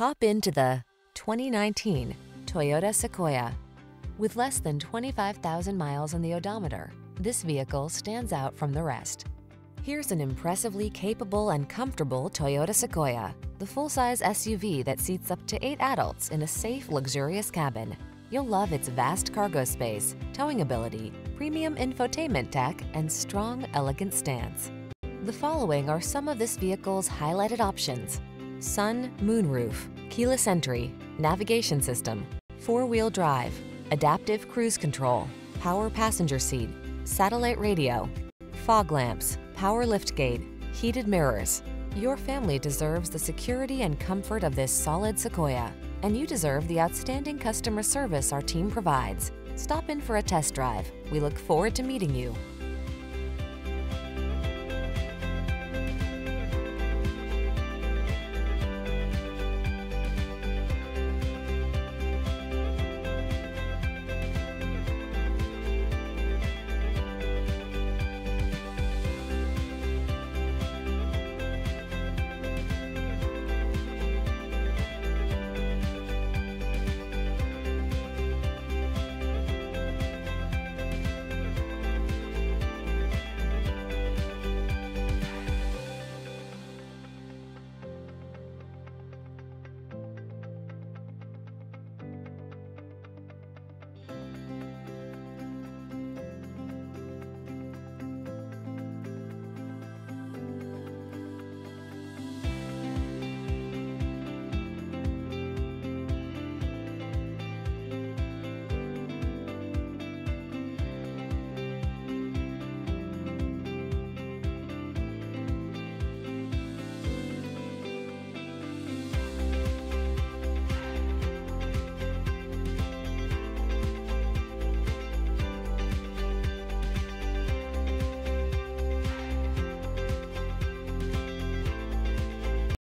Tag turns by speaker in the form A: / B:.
A: Hop into the 2019 Toyota Sequoia. With less than 25,000 miles on the odometer, this vehicle stands out from the rest. Here's an impressively capable and comfortable Toyota Sequoia, the full-size SUV that seats up to eight adults in a safe, luxurious cabin. You'll love its vast cargo space, towing ability, premium infotainment tech, and strong, elegant stance. The following are some of this vehicle's highlighted options. Sun, moonroof, keyless entry, navigation system, four-wheel drive, adaptive cruise control, power passenger seat, satellite radio, fog lamps, power liftgate, heated mirrors. Your family deserves the security and comfort of this solid Sequoia, and you deserve the outstanding customer service our team provides. Stop in for a test drive. We look forward to meeting you.